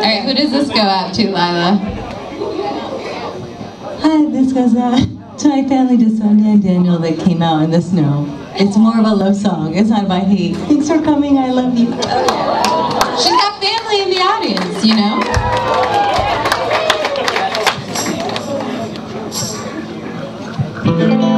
All right, who does this go out to, Lila? Hi, this goes out to my family, to Sonia and Daniel that came out in the snow. It's more of a love song. It's not about hate. Thanks for coming. I love you. She's got family in the audience, you know? Yeah.